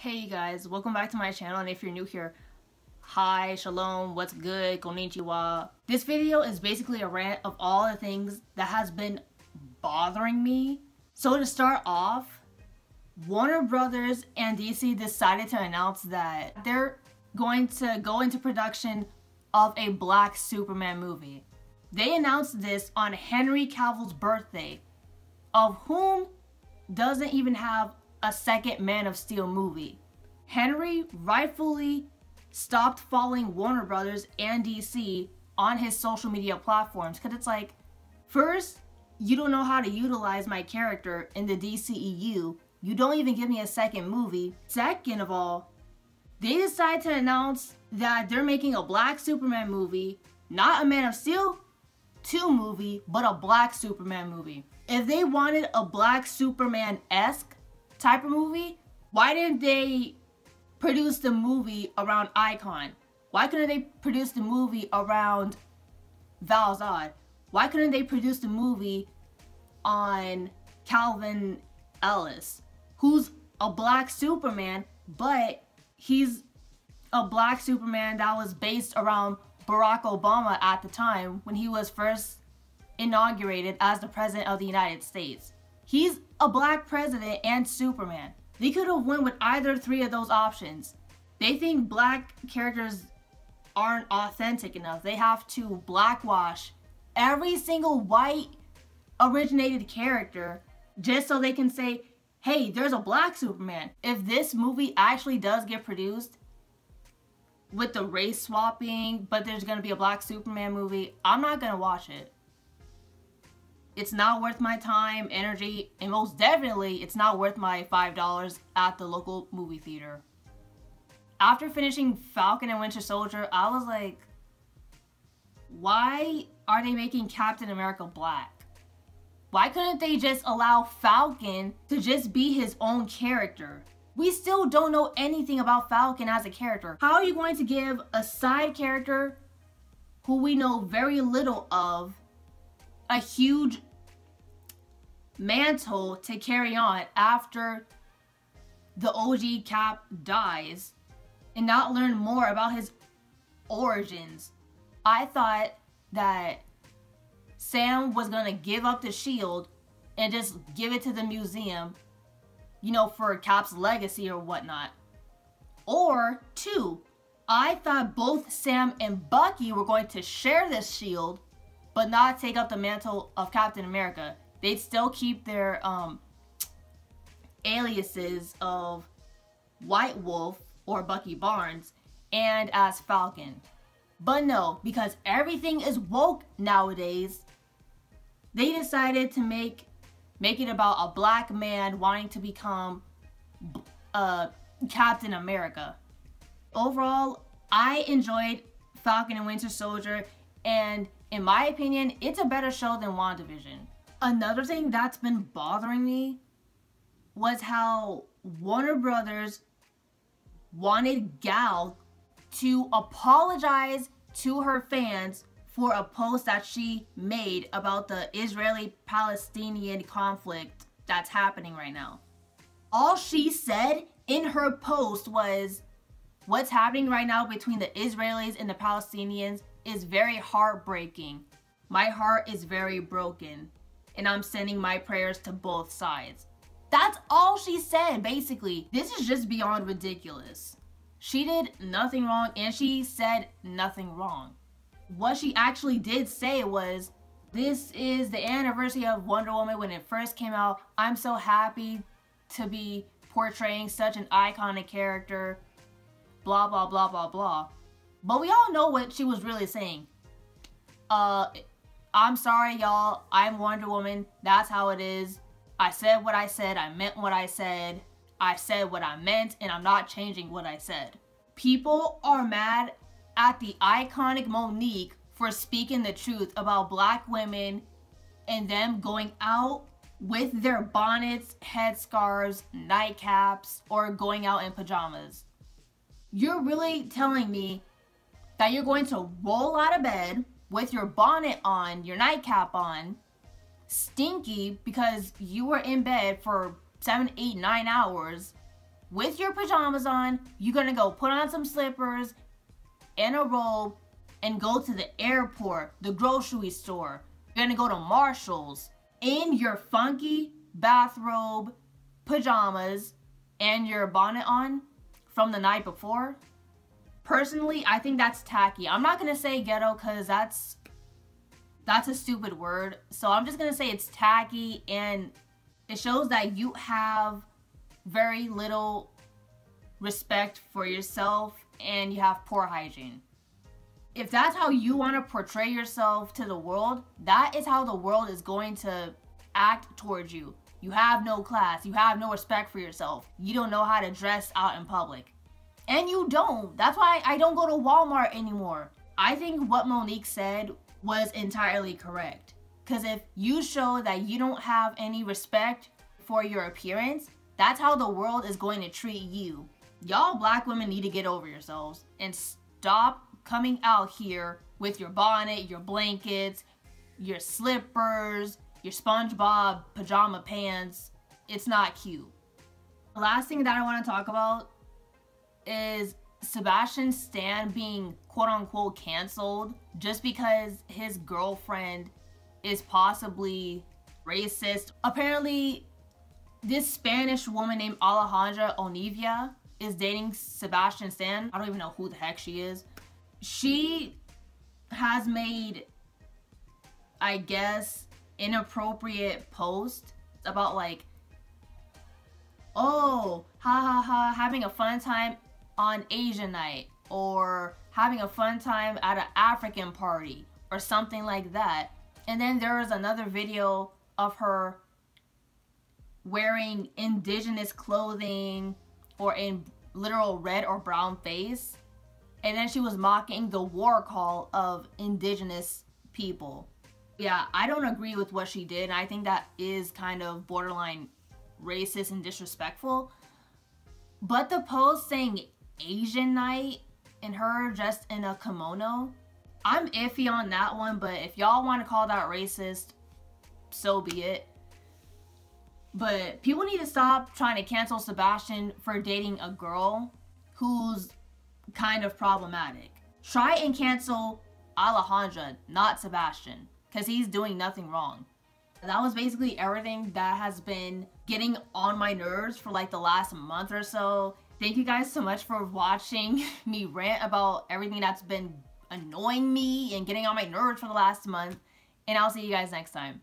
Hey you guys, welcome back to my channel and if you're new here, hi, shalom, what's good, konnichiwa. This video is basically a rant of all the things that has been bothering me. So to start off, Warner Brothers and DC decided to announce that they're going to go into production of a black Superman movie. They announced this on Henry Cavill's birthday, of whom doesn't even have a second Man of Steel movie. Henry rightfully stopped following Warner Brothers and DC on his social media platforms because it's like, first, you don't know how to utilize my character in the DCEU. You don't even give me a second movie. Second of all, they decide to announce that they're making a black Superman movie, not a Man of Steel 2 movie, but a black Superman movie. If they wanted a black Superman-esque type of movie, why didn't they produce the movie around Icon? Why couldn't they produce the movie around Val-Zod? Why couldn't they produce the movie on Calvin Ellis, who's a black Superman, but he's a black Superman that was based around Barack Obama at the time when he was first inaugurated as the President of the United States. He's a black president and Superman. They could have went with either three of those options. They think black characters aren't authentic enough. They have to blackwash every single white originated character just so they can say, hey, there's a black Superman. If this movie actually does get produced with the race swapping, but there's gonna be a black Superman movie, I'm not gonna watch it it's not worth my time, energy, and most definitely it's not worth my $5 at the local movie theater. After finishing Falcon and Winter Soldier, I was like, why are they making Captain America black? Why couldn't they just allow Falcon to just be his own character? We still don't know anything about Falcon as a character. How are you going to give a side character who we know very little of a huge mantle to carry on after the OG Cap dies and not learn more about his origins. I thought that Sam was gonna give up the shield and just give it to the museum, you know, for Cap's legacy or whatnot. Or two, I thought both Sam and Bucky were going to share this shield, but not take up the mantle of Captain America they'd still keep their um, aliases of White Wolf or Bucky Barnes and as Falcon. But no, because everything is woke nowadays, they decided to make make it about a black man wanting to become uh, Captain America. Overall, I enjoyed Falcon and Winter Soldier, and in my opinion, it's a better show than WandaVision. Another thing that's been bothering me was how Warner Brothers wanted Gal to apologize to her fans for a post that she made about the Israeli-Palestinian conflict that's happening right now. All she said in her post was, what's happening right now between the Israelis and the Palestinians is very heartbreaking. My heart is very broken and I'm sending my prayers to both sides. That's all she said, basically. This is just beyond ridiculous. She did nothing wrong and she said nothing wrong. What she actually did say was, this is the anniversary of Wonder Woman when it first came out. I'm so happy to be portraying such an iconic character. Blah, blah, blah, blah, blah. But we all know what she was really saying. Uh, I'm sorry, y'all. I'm Wonder Woman. That's how it is. I said what I said. I meant what I said. I said what I meant, and I'm not changing what I said. People are mad at the iconic Mo'Nique for speaking the truth about black women and them going out with their bonnets, headscarves, nightcaps, or going out in pajamas. You're really telling me that you're going to roll out of bed with your bonnet on, your nightcap on, stinky because you were in bed for seven, eight, nine hours, with your pajamas on, you're gonna go put on some slippers and a robe and go to the airport, the grocery store. You're gonna go to Marshall's in your funky bathrobe, pajamas, and your bonnet on from the night before. Personally, I think that's tacky. I'm not gonna say ghetto because that's that's a stupid word. So I'm just gonna say it's tacky and it shows that you have very little respect for yourself and you have poor hygiene. If that's how you want to portray yourself to the world, that is how the world is going to act towards you. You have no class. You have no respect for yourself. You don't know how to dress out in public. And you don't. That's why I don't go to Walmart anymore. I think what Mo'Nique said was entirely correct. Because if you show that you don't have any respect for your appearance, that's how the world is going to treat you. Y'all black women need to get over yourselves and stop coming out here with your bonnet, your blankets, your slippers, your SpongeBob pajama pants. It's not cute. The last thing that I want to talk about is Sebastian Stan being quote unquote canceled just because his girlfriend is possibly racist. Apparently, this Spanish woman named Alejandra Onieva is dating Sebastian Stan. I don't even know who the heck she is. She has made, I guess, inappropriate posts about like, oh, ha ha ha, having a fun time on Asian night or having a fun time at an African party or something like that. And then there was another video of her wearing indigenous clothing or in literal red or brown face. And then she was mocking the war call of indigenous people. Yeah, I don't agree with what she did. I think that is kind of borderline racist and disrespectful. But the post saying Asian night and her just in a kimono, I'm iffy on that one. But if y'all want to call that racist, so be it. But people need to stop trying to cancel Sebastian for dating a girl who's kind of problematic. Try and cancel Alejandra, not Sebastian, because he's doing nothing wrong. That was basically everything that has been getting on my nerves for like the last month or so. Thank you guys so much for watching me rant about everything that's been annoying me and getting on my nerves for the last month. And I'll see you guys next time.